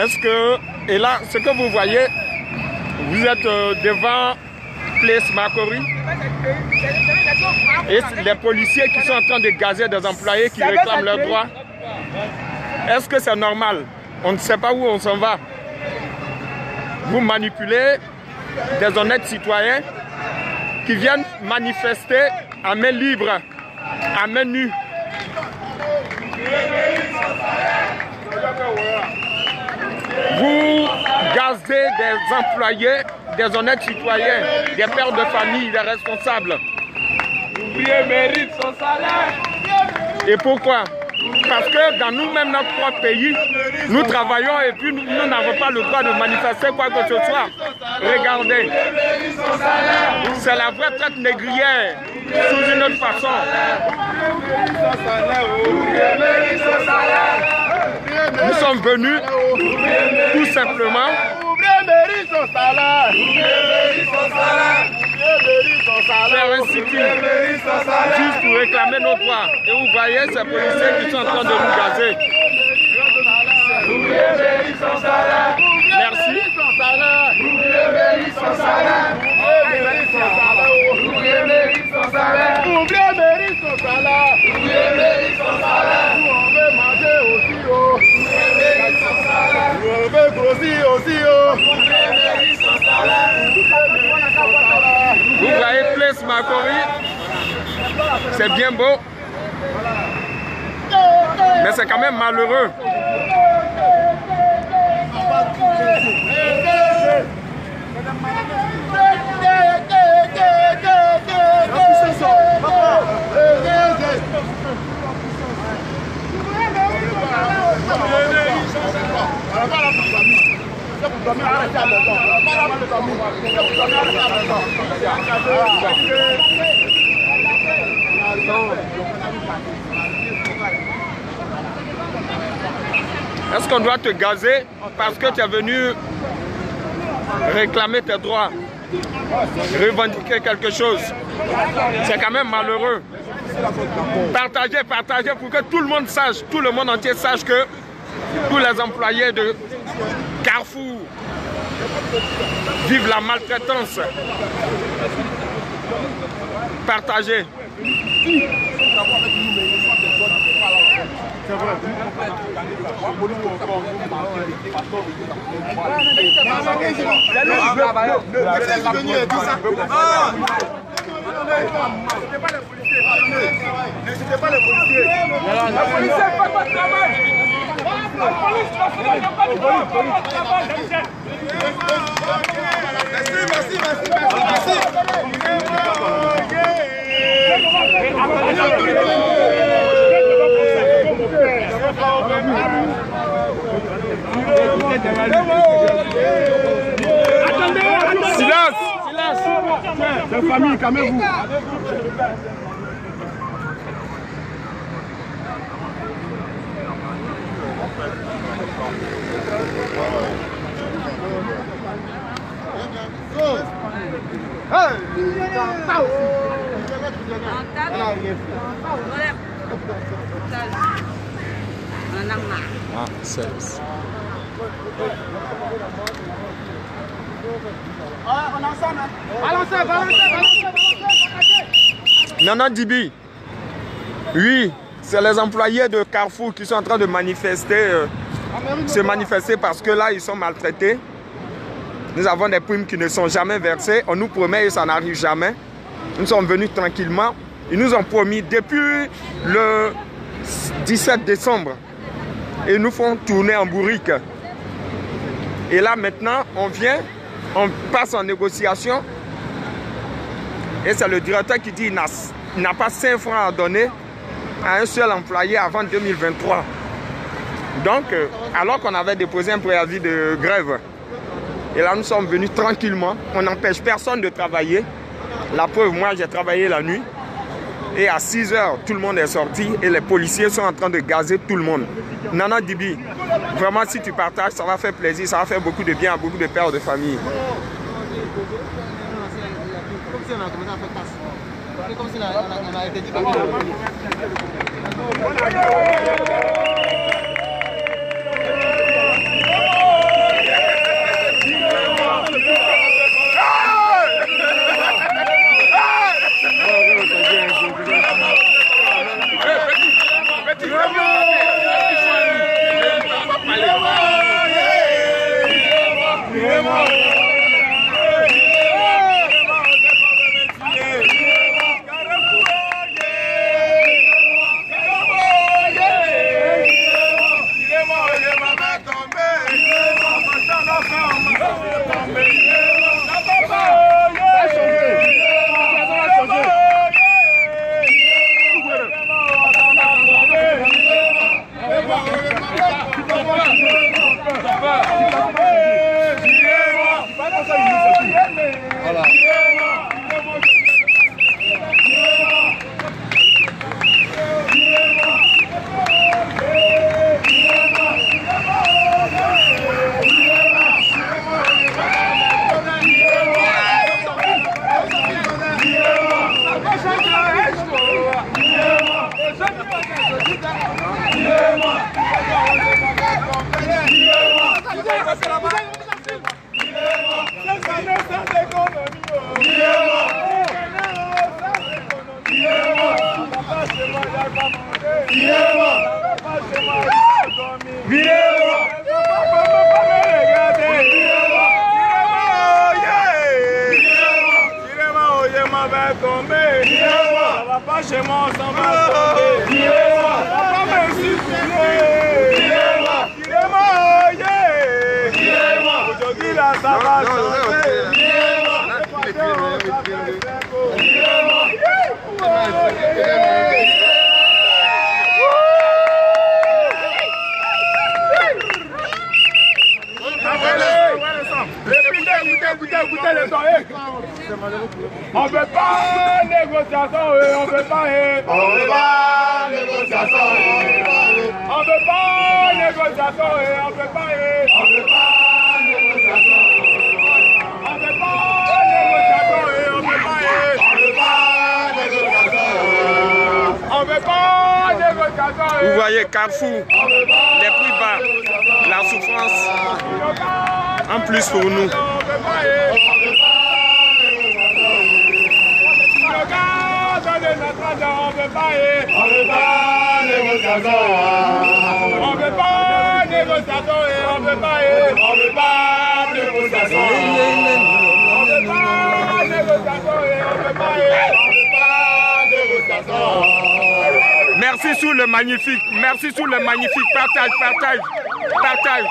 Est-ce que, et là, ce que vous voyez, vous êtes euh, devant Place Macori et les policiers qui sont en train de gazer des employés qui réclament leurs droits. Est-ce que c'est normal? On ne sait pas où on s'en va. Vous manipulez des honnêtes citoyens qui viennent manifester à main libre, à main nue. Vous des employés, des honnêtes citoyens, des pères de famille, des responsables. son salaire. Et pourquoi? Parce que dans nous-mêmes, notre propre pays, nous travaillons et puis nous n'avons pas le droit de manifester quoi que ce soit. Regardez, c'est la vraie traite négrière sous une autre façon. Nous sommes venus tout simplement juste pour réclamer nos droits. Et vous voyez ces policiers qui sont en train de nous gazer. Merci. Vous voyez Place Macori, c'est bien beau, mais c'est quand même malheureux. Est-ce qu'on doit te gazer parce que tu es venu réclamer tes droits, revendiquer quelque chose? C'est quand même malheureux. Partagez, partagez pour que tout le monde sache, tout le monde entier sache que tous les employés de Carrefour vivent la maltraitance. Partagez. N'hésitez pas les policiers. La police va faire pas de travail. Merci, merci, merci, Silence Silence C'est famille, calmez-vous 16. Balancez, balancez, balancez, Nana Dibi, oui, c'est les employés de Carrefour qui sont en train de manifester, euh, se manifester parce que là, ils sont maltraités. Nous avons des primes qui ne sont jamais versées. On nous promet et ça n'arrive jamais. Nous sommes venus tranquillement. Ils nous ont promis depuis le 17 décembre. Et nous font tourner en bourrique. Et là maintenant, on vient, on passe en négociation. Et c'est le directeur qui dit qu'il n'a pas 5 francs à donner à un seul employé avant 2023. Donc, euh, alors qu'on avait déposé un préavis de grève, et là nous sommes venus tranquillement, on n'empêche personne de travailler. La preuve, moi j'ai travaillé la nuit, et à 6 heures, tout le monde est sorti, et les policiers sont en train de gazer tout le monde. Nana Dibi, vraiment si tu partages, ça va faire plaisir, ça va faire beaucoup de bien à beaucoup de pères de famille. Comme si on a été dit Va. Papa, merci. Tirez-moi. Tirez-moi. Yeah. Tirez-moi. Aujourd'hui, là, ça va changer. Tirez-moi. Écoutez, écoutez les temps. On ne veut pas négociation, on ne veut pas. On ne veut pas négociation. On ne veut pas négociation, on ne veut pas. On ne veut pas négociation. On ne veut pas négociation, on ne veut pas. On veut pas négociation. Vous voyez Carrefour, les prix bas, la souffrance. En plus pour nous. On veut pas. On veut pas on veut pas On veut pas. On veut pas on veut pas. Merci sous le magnifique. Merci sous le magnifique. Partage, partage, partage.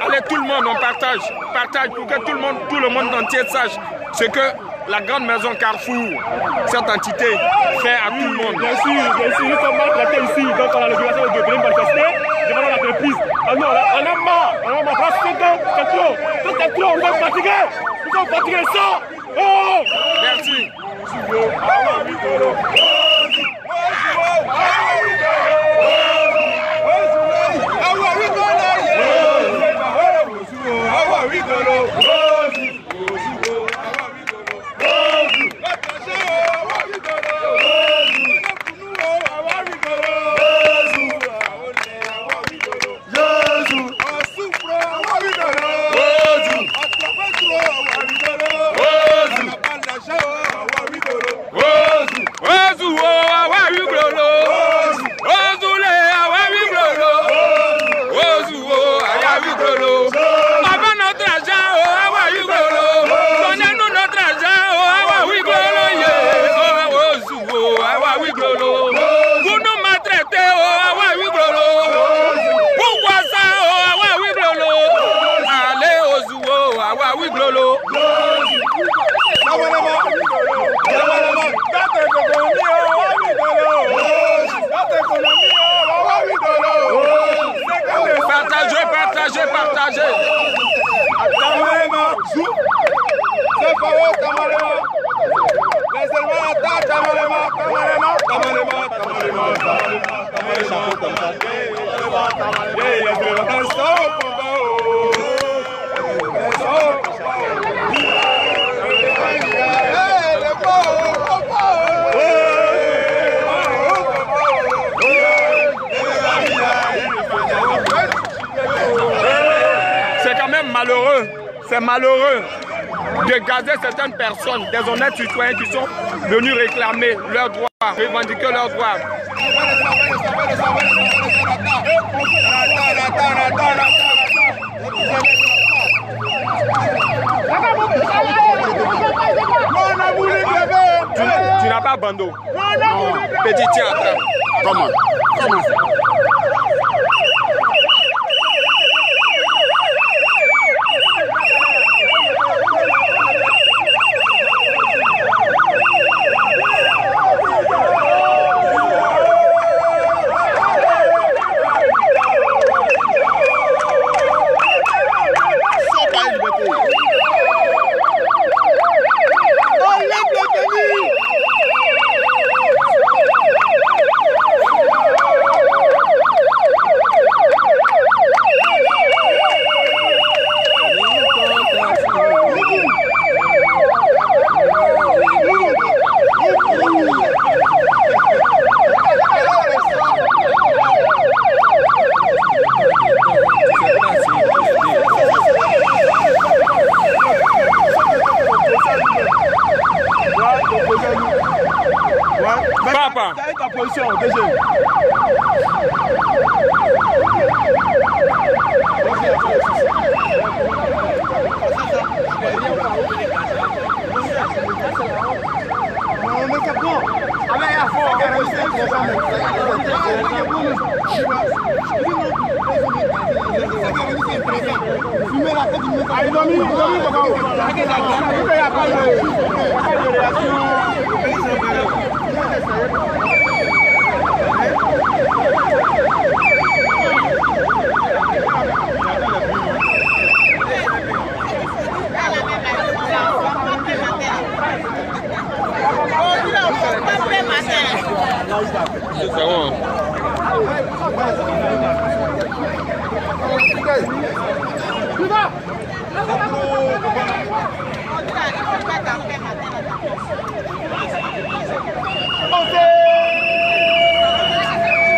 Allez, tout le monde, on partage. Partage pour que tout le monde, tout le monde entier sache ce que la grande maison Carrefour, cette entité, fait à tout le monde. Bien sûr, bien sûr, nous sommes ici, donc on a l'obligation de venir manifester devant l'entreprise. Ah non, on a marre, on a marre, c'est trop, c'est trop, c'est trop, on est fatigué, nous sommes fatigués, ça Oh! Merci. Gbolo. Partagez, partagez, partagez. C'est malheureux de gazer certaines personnes, des honnêtes citoyens qui sont venus réclamer leurs droits, revendiquer leurs droits. Tu, tu n'as pas bandeau. Petit, tiens. Comment? Comment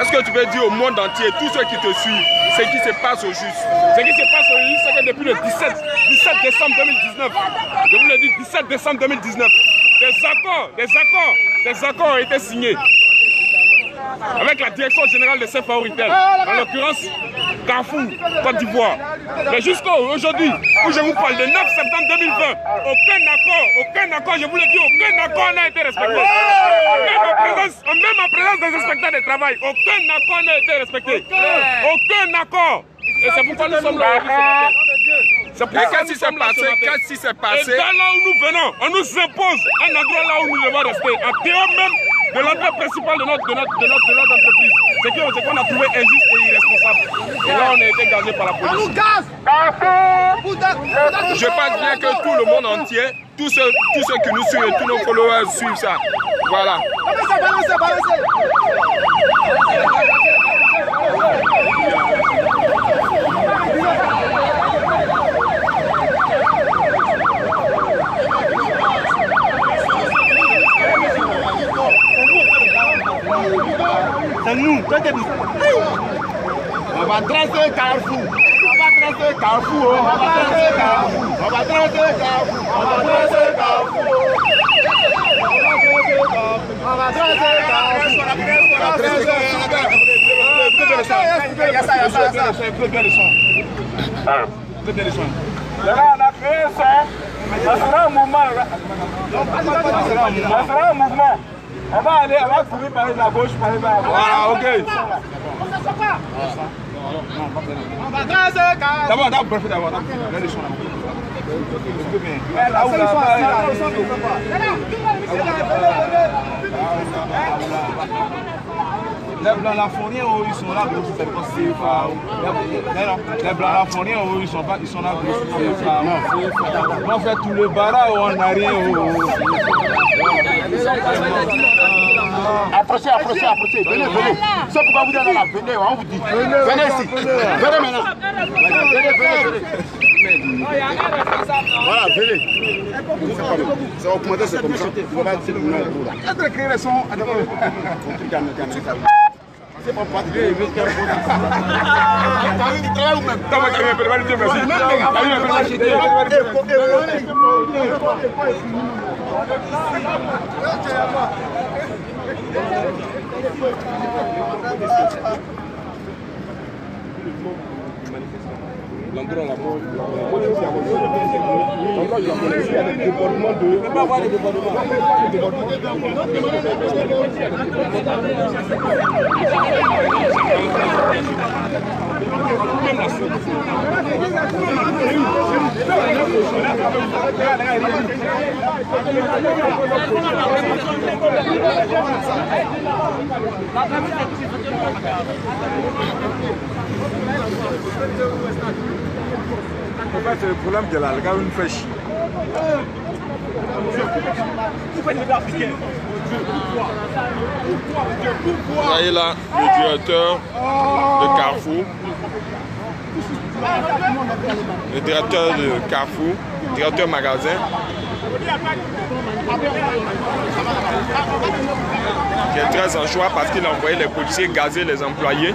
Est-ce que tu peux dire au monde entier, tous ceux qui te suivent, ce qui se passe au juste? Ce qui se passe au juste, c'est que depuis le 17, 17 décembre 2019, je vous le dis, 17 décembre 2019, des accords, des accords, des accords ont été signés avec la direction générale de CFA Retail, en l'occurrence Carrefour, Côte d'Ivoire. Mais jusqu'à aujourd'hui, où je vous parle, le 9 septembre 2020, aucun accord, aucun accord, je vous le dis, aucun accord n'a été respecté. Même en présence, même en présence des inspecteurs de travail, aucun accord n'a été respecté. Aucun accord. Et c'est pourquoi nous sommes là matin. C'est pourquoi qu'est-ce nous qui s'est sommes là ce passé. Qu'est-ce qui s'est Et passé dans là où nous venons, on nous impose un endroit là où nous devons rester, en même de l'entrée principale de notre, de notre, de notre, de notre entreprise. C'est qu'on a trouvé injuste et irresponsable. Et là, on a été gazé par la police. Je pense bien que tout le monde entier, tous ceux, tous ceux qui nous suivent, et tous nos followers suivent ça. Voilà. Nous, toi t'es On va tracer Carrefour. On va tracer Carrefour. On va tracer Carrefour. On va tracer Carrefour. On va tracer Carrefour. On va tracer Carrefour. On va tracer Là, on a créé ça. Ça sera un mouvement. Ça sera un mouvement. On va aller, on va courir par la gauche, par la droite. Voilà, ok. D'abord, d'abord, bref, d'abord. d'abord. Regardez son là. Où Les blancs la fournière, oh, ils sont là faire passer. enfin, Les blancs la fournière, oh, ils sont pas, ils sont là se faire enfin, On fait tout le barrage, oh, on n'a rien. Oh, oh. Approchez, approchez, approchez. Venez, venez. C'est pourquoi vous êtes là. Venez, on vous dit. Venez ici. Venez maintenant. Venez, venez, venez. Voilà, venez. C'est augmenté, c'est comme ça. On va dire le nom pour là. Est-ce que Thank you. Créer les sons Calme, calme. C'est pas particulier, il veut faire Il travaille ou même Tama kiri me permane Dieu merci. Ayi me permane Dieu merci. En fait, c'est le problème de. Le chier. Vous voyez là, le directeur de Carrefour. Le directeur de Carrefour, directeur magasin. Qui est très en joie parce qu'il a envoyé les policiers gazer les employés.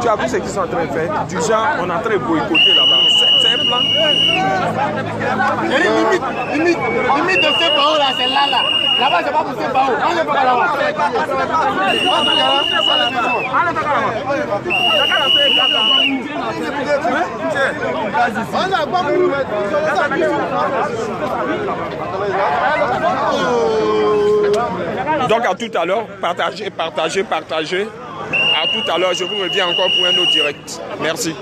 Tu as vu ce qu'ils sont en train de faire Du genre, on est en train de boycotter là-bas. C'est un plan. Limite, limite, limite de ce barreau là, c'est là là. Là-bas, c'est pas pour ce barreau. On est pas là-bas. On pas voulu Donc à tout à l'heure, partagez, partagez, partagez. À tout à l'heure, je vous reviens encore pour un autre direct. Merci.